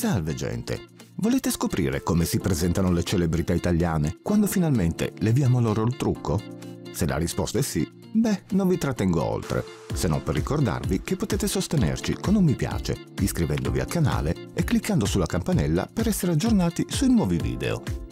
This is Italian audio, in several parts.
Salve gente! Volete scoprire come si presentano le celebrità italiane quando finalmente leviamo loro il trucco? Se la risposta è sì, beh, non vi trattengo oltre, se non per ricordarvi che potete sostenerci con un mi piace, iscrivendovi al canale e cliccando sulla campanella per essere aggiornati sui nuovi video.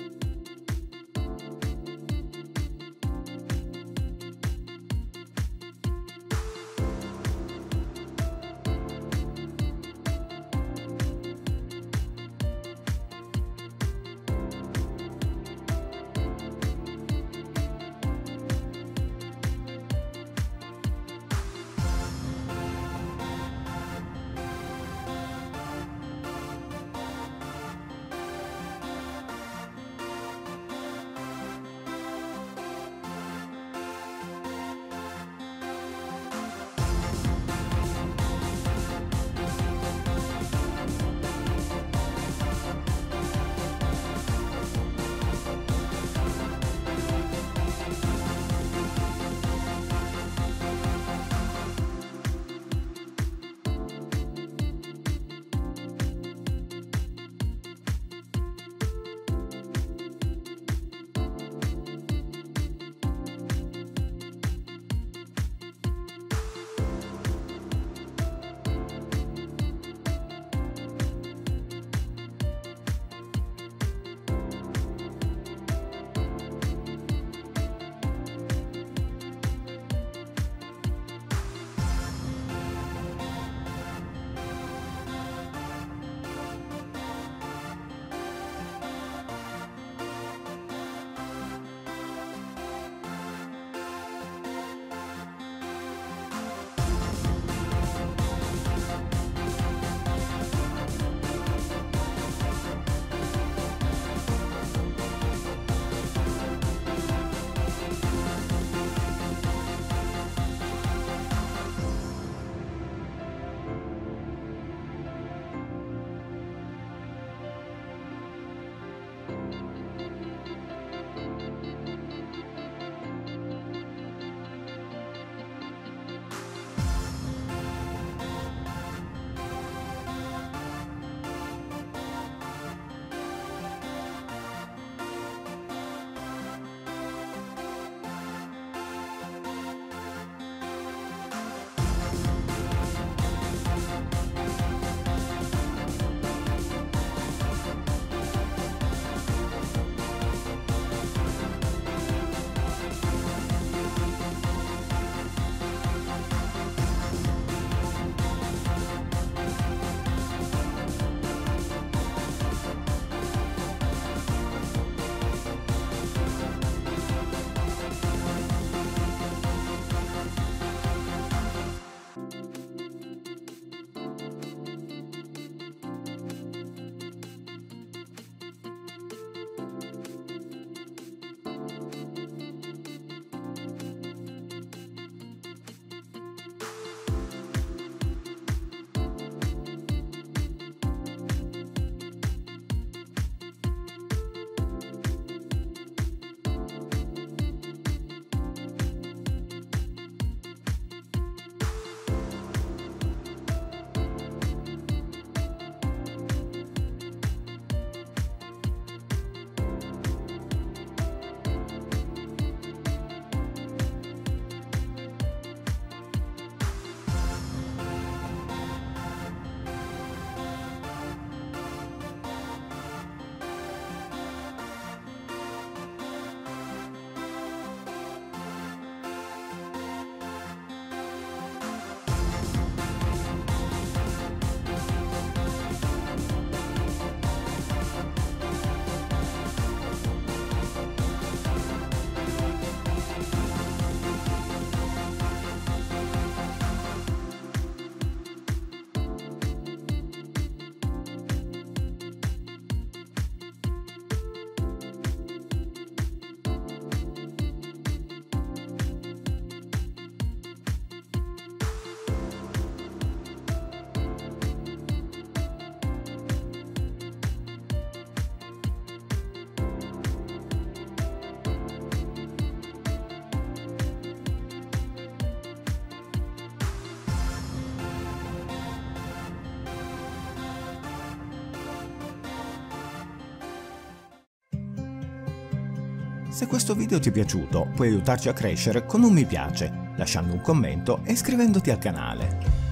Se questo video ti è piaciuto, puoi aiutarci a crescere con un mi piace, lasciando un commento e iscrivendoti al canale.